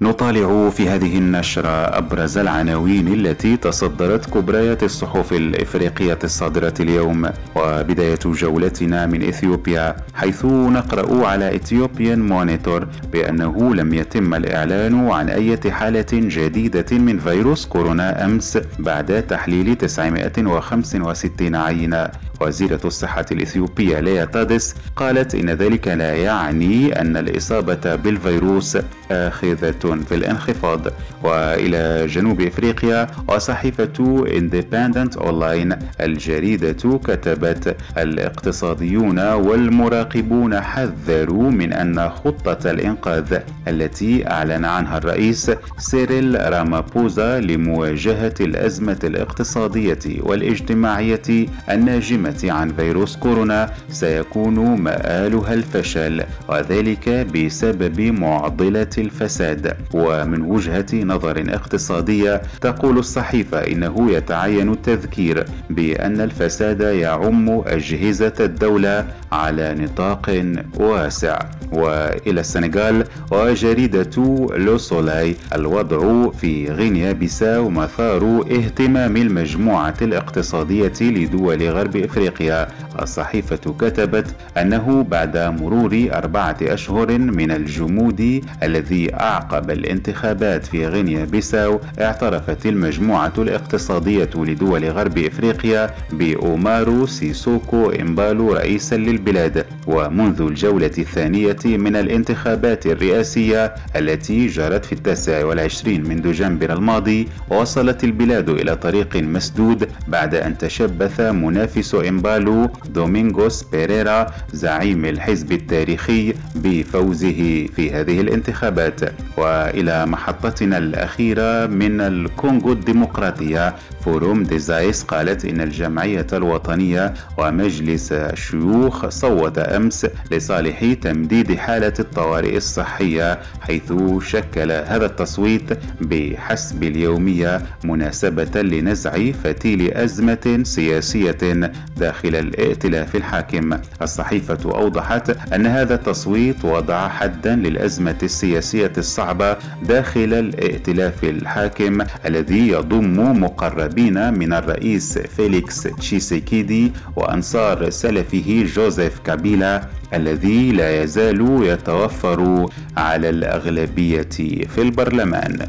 نطالع في هذه النشرة أبرز العناوين التي تصدرت كبريات الصحف الإفريقية الصادرة اليوم وبداية جولتنا من إثيوبيا حيث نقرأ على إثيوبيان مونيتور بأنه لم يتم الإعلان عن أي حالة جديدة من فيروس كورونا أمس بعد تحليل 965 عينة وزيرة الصحة الإثيوبية ليا تادس قالت إن ذلك لا يعني أن الإصابة بالفيروس آخذة في الانخفاض. وإلى جنوب إفريقيا وصحيفة Independent Online الجريدة كتبت الإقتصاديون والمراقبون حذروا من أن خطة الإنقاذ التي أعلن عنها الرئيس سيريل رامابوزا لمواجهة الأزمة الاقتصادية والاجتماعية الناجمة عن فيروس كورونا سيكون مآلها الفشل وذلك بسبب معضلة الفساد. ومن وجهة نظر اقتصادية تقول الصحيفة إنه يتعين التذكير بأن الفساد يعم أجهزة الدولة على نطاق واسع. وإلى السنغال وجريدة لو سولاي الوضع في غينيا بيساو مثار اهتمام المجموعة الاقتصادية لدول غرب إفريقيا الصحيفة كتبت أنه بعد مرور أربعة أشهر من الجمود الذي أعقب الانتخابات في غينيا بيساو اعترفت المجموعة الاقتصادية لدول غرب إفريقيا بأومارو سيسوكو إمبالو رئيسا للبلاد. ومنذ الجولة الثانية من الانتخابات الرئاسية التي جرت في التاسع والعشرين من دجنبر الماضي وصلت البلاد إلى طريق مسدود بعد أن تشبث منافس إمبالو دومينغوس بيريرا زعيم الحزب التاريخي بفوزه في هذه الانتخابات. وإلى محطتنا الأخيرة من الكونغو الديمقراطية فوروم ديزاس قالت إن الجمعية الوطنية ومجلس الشيوخ صوت أمس لصالح تمديد حالة الطوارئ الصحية حيث شكل هذا التصويت بحسب اليومية مناسبة لنزع فتيل أزمة سياسية داخل الائتلاف الحاكم. الصحيفة أوضحت أن هذا التصويت وضع حدا للأزمة السياسية الصعبة داخل الائتلاف الحاكم الذي يضم مقربين من الرئيس فيليكس تشيسيكيدي وأنصار سلفه جوزيف كابيلا الذي لا يزال يتوفر على الأغلبية في البرلمان.